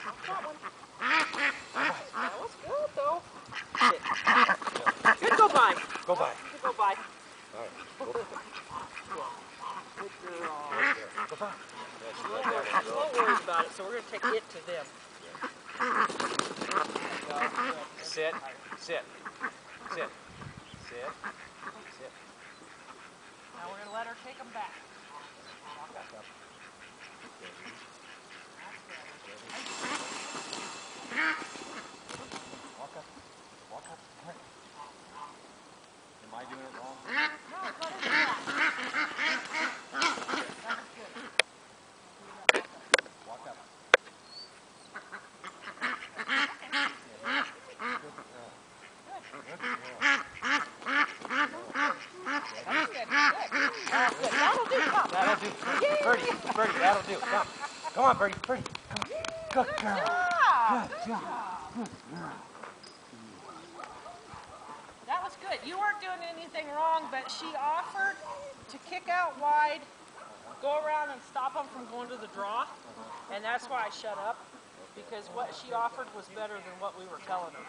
come. Go. That one. Go. That was good though. Sit. Good go by. Go by. Good go by. All right. Go, Good girl. Go by. Yeah, that worries, go. about it, so we're gonna take it to them. Sit. Sit. Sit. Sit. Sit. Now we're gonna let her take them back. Back up. Walk up. Walk up. Come here. Am I doing it wrong? Good. Good. Good. That'll do. That'll do. Come. Come on, Birdie, Birdie. Come. Good girl. Good job. That was good. You weren't doing anything wrong, but she offered to kick out wide, go around and stop them from going to the draw, and that's why I shut up. Because what she offered was better than what we were telling her.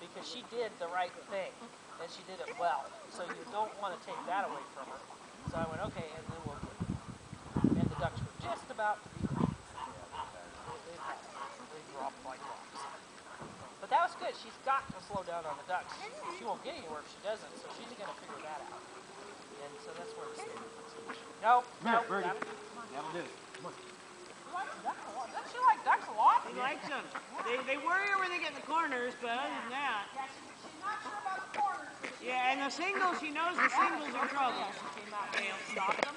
Because she did the right thing, and she did it well. So you don't want to take that away from her. So I went, okay, and then we'll. And the ducks were just about to be ready. They, they dropped like rocks. But that was good. She's got to slow down on the ducks. She won't get anywhere if she doesn't, so she's going to figure that out. And so that's where it's No, Come no. here, Birdie. that- That'll do. Come on. You ducks. Doesn't she like ducks a lot? He likes them. They, they worry her when they get in the corners, but other than that, Yeah, she, she's not sure about the corners. yeah, and the singles, she knows the singles are trouble. Yeah, she came out and stopped them.